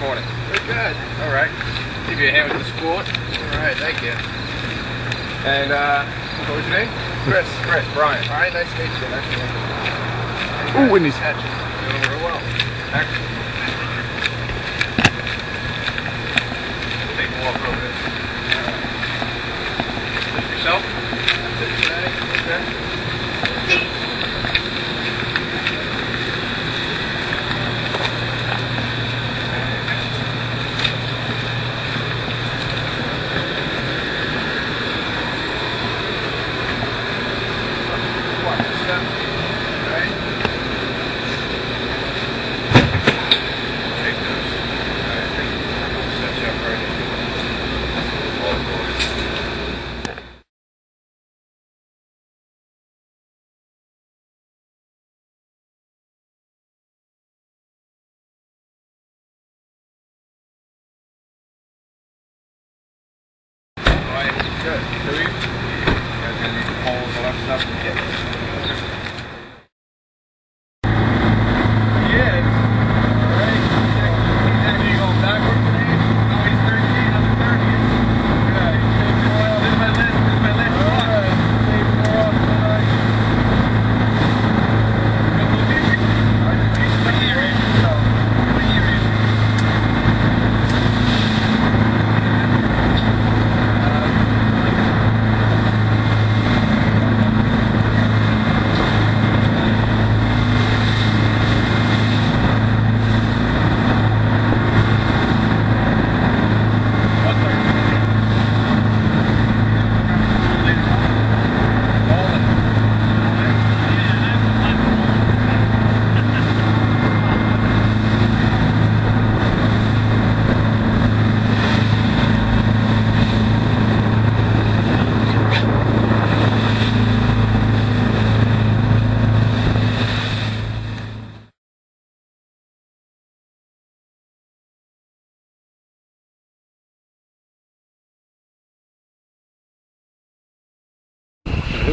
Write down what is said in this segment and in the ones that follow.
morning? Very good. All right. Give you a hand with the sport. All right, thank you. And uh, what was your name? Chris. Chris. Brian. All right, nice to meet you. Nice to meet you. Ooh, Whitney's Catch. Doing real well. Excellent. Take a walk over this. Just yourself? That's it today. Okay.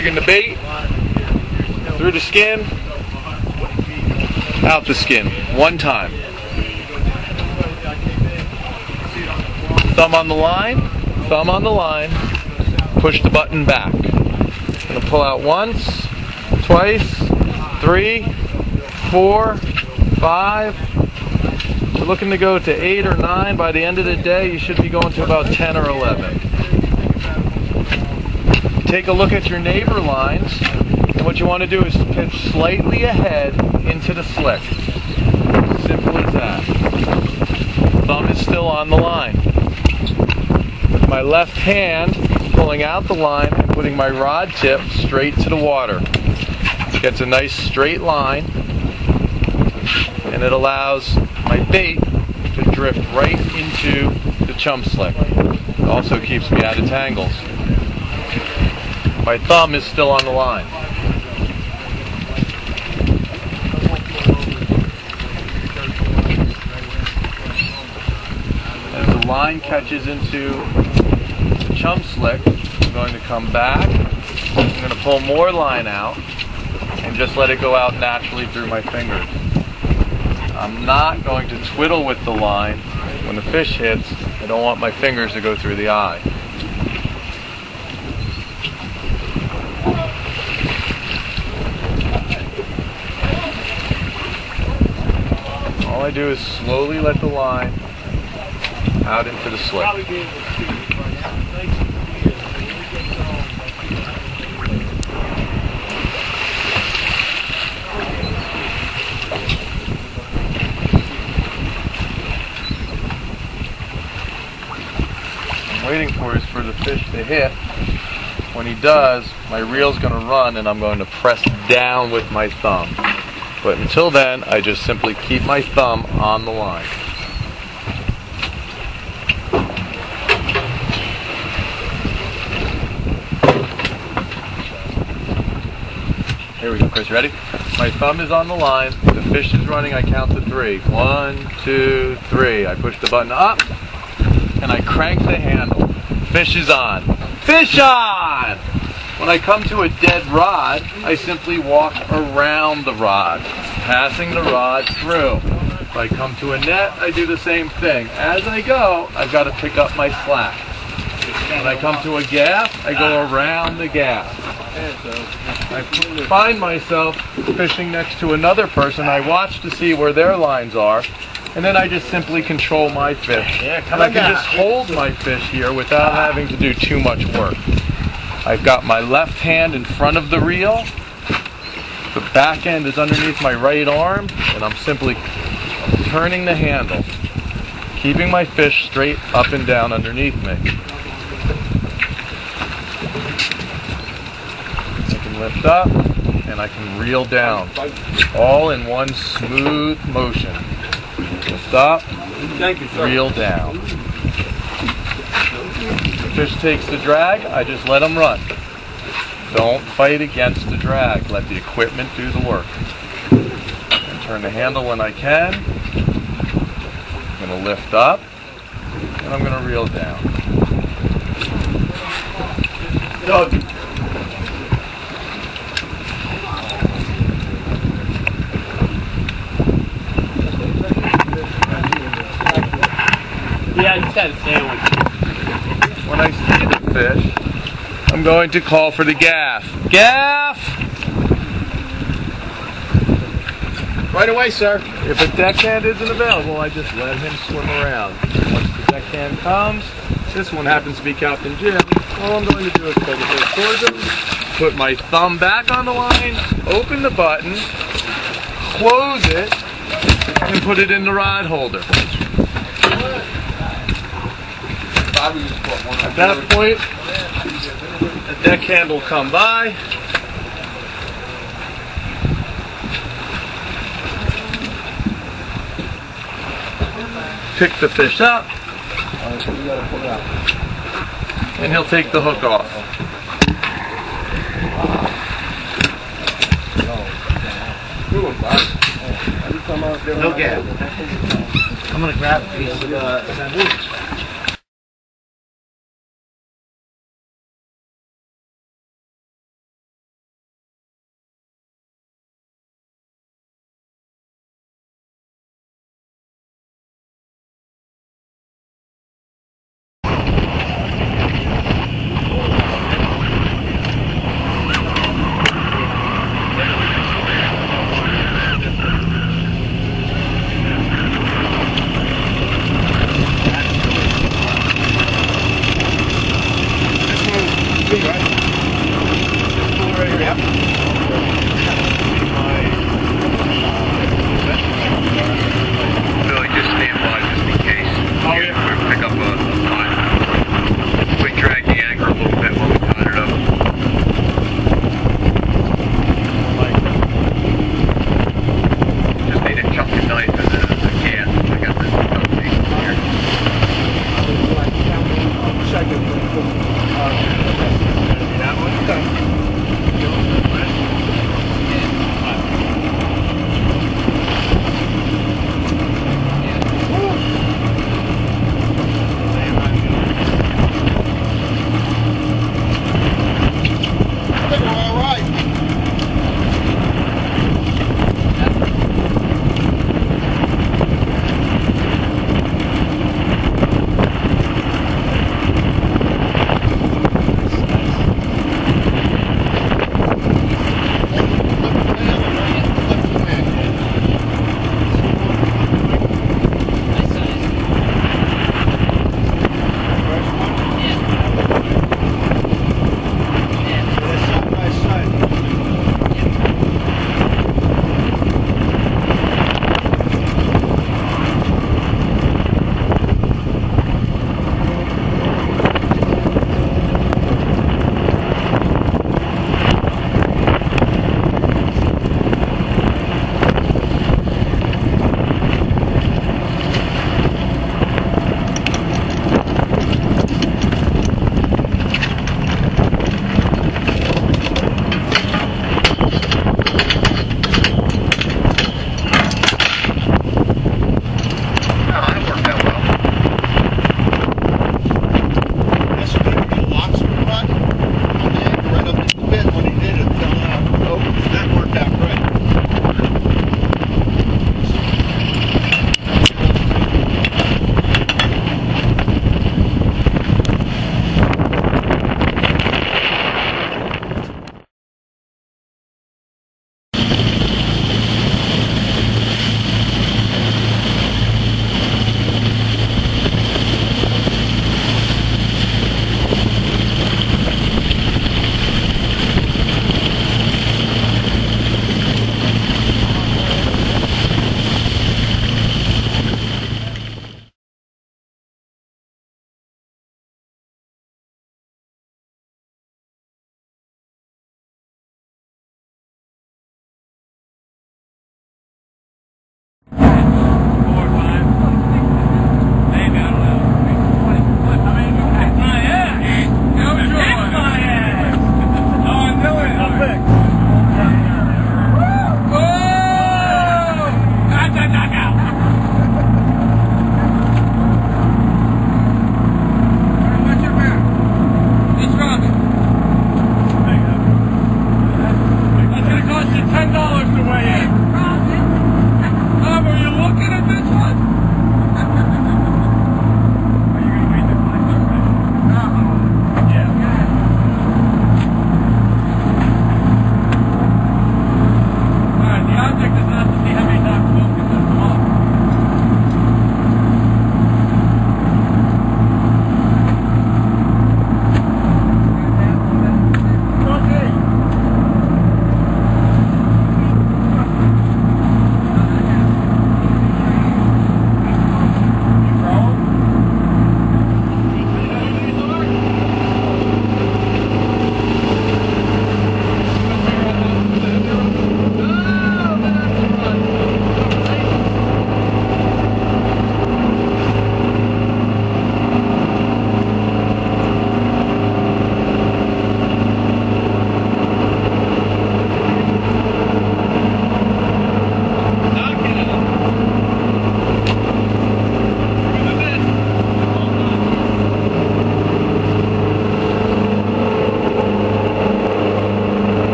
Taking the bait through the skin, out the skin, one time. Thumb on the line, thumb on the line, push the button back. Gonna pull out once, twice, three, four, five. We're looking to go to eight or nine. By the end of the day, you should be going to about 10 or 11 take a look at your neighbor lines, and what you want to do is pitch slightly ahead into the slick. Simple as that. Thumb is still on the line. With my left hand, pulling out the line and putting my rod tip straight to the water. Gets a nice straight line, and it allows my bait to drift right into the chum slick. It also keeps me out of tangles. My thumb is still on the line. As the line catches into the chum slick, I'm going to come back. I'm going to pull more line out and just let it go out naturally through my fingers. I'm not going to twiddle with the line. When the fish hits, I don't want my fingers to go through the eye. All I do is slowly let the line out into the slick. I'm waiting for is for the fish to hit. When he does, my reel's going to run and I'm going to press down with my thumb. But until then, I just simply keep my thumb on the line. Here we go, Chris. Ready? My thumb is on the line. The fish is running. I count to three. One, two, three. I push the button up and I crank the handle. Fish is on. Fish on! When I come to a dead rod, I simply walk around the rod, passing the rod through. If I come to a net, I do the same thing. As I go, I've got to pick up my slack. When I come to a gap, I go around the gap. I find myself fishing next to another person. I watch to see where their lines are, and then I just simply control my fish. And I can just hold my fish here without having to do too much work. I've got my left hand in front of the reel. The back end is underneath my right arm, and I'm simply turning the handle, keeping my fish straight up and down underneath me. I can lift up and I can reel down, all in one smooth motion. Lift up, Thank you, sir. reel down. Fish takes the drag, I just let him run. Don't fight against the drag. Let the equipment do the work. And turn the handle when I can. I'm going to lift up and I'm going to reel down. Doug. Yeah, I just had a sandwich. When feeding fish, I'm going to call for the gaff. Gaff! Right away, sir. If a deckhand isn't available, I just let him swim around. Once the deckhand comes, this one happens to be Captain Jim. All I'm going to do is pull the fish towards him, put my thumb back on the line, open the button, close it, and put it in the rod holder. At that point, the deckhand will come by. Pick the fish up. And he'll take the hook off. No gap. I'm gonna grab a piece of uh.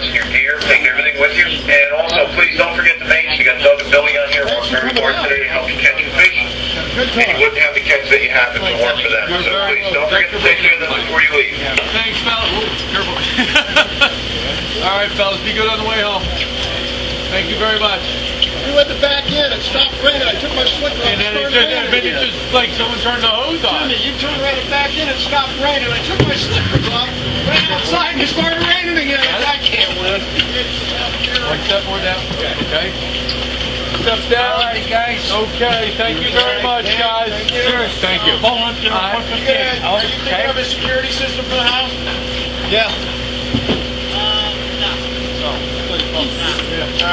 Bras and your gear, take everything with you. And also, please don't forget the mates. You got Doug and Billy on here working very hard today to help you catch the fish. And you wouldn't have the catch that you have if it weren't for them. So please don't forget to take care of them before you leave. Thanks, fellas. Careful. All right, fellas, be good on the way home. Thank you very much. We went the back in, it stopped And then it just, and then it just like someone turned the hose on. Jimmy, you turned right back in, it stopped raining, I took my slickers off, ran outside and it started raining again, I can't win. One step more down. Okay. Steps down. All right, guys. Okay. Thank you very much, guys. Thank you. Thank you. Hold on. You good? Are you thinking of a security system for the house? Yeah.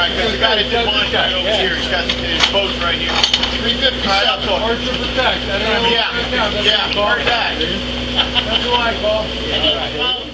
Right, because the guy that did mine right over here, he's got his boat right here. Three fifty-seven. Archer Protect. Yeah, yeah, hard that. That's who I call.